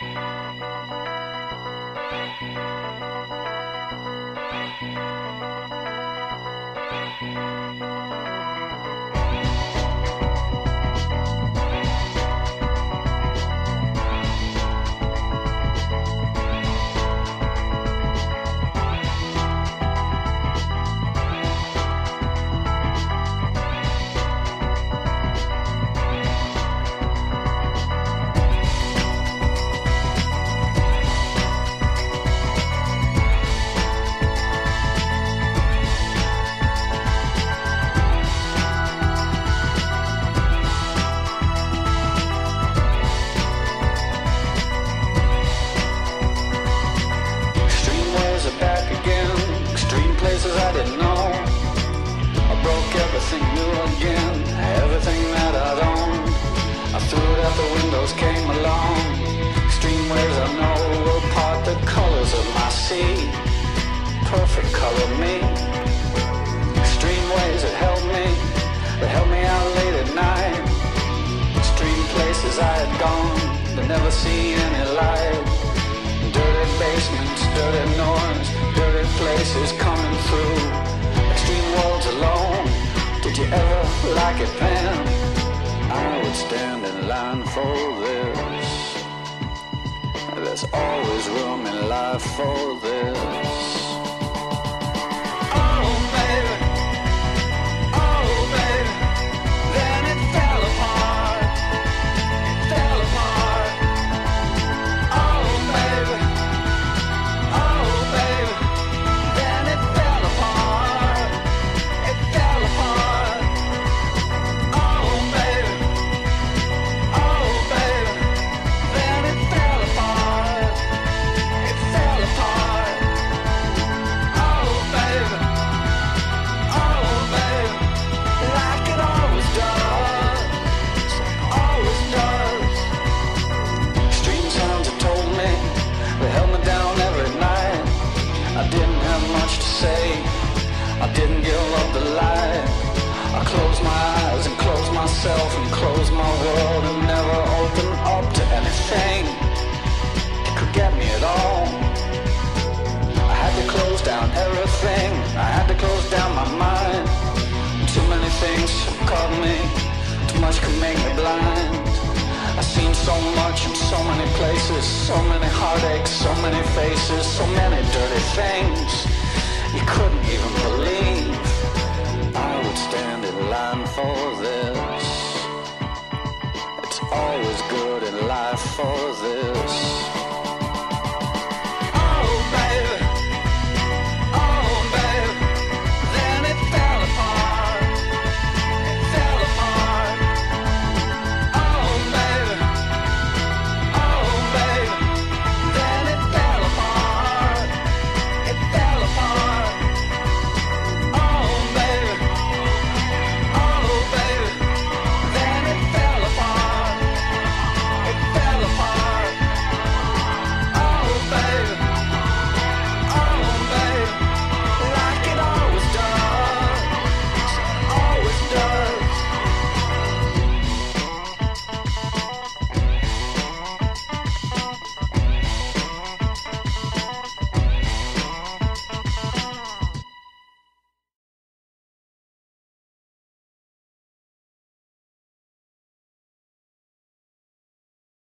Extreme again. Everything that I'd owned. I threw it out the windows, came along. Extreme ways I know will part the colors of my sea. Perfect color me. Extreme ways that held me. That held me out late at night. Extreme places I had gone. That never see any light. Dirty basements, dirty noise, dirty places coming through. Extreme worlds There's always room in life for this. I didn't give up the light. I closed my eyes and closed myself and closed my world and never opened up to anything that could get me at all. I had to close down everything. I had to close down my mind. Too many things caught me. Too much could make me blind. I've seen so much in so many places, so many heartaches, so many faces, so many dirty things you couldn't even believe. I would stand in line for this. It's always good in life for this.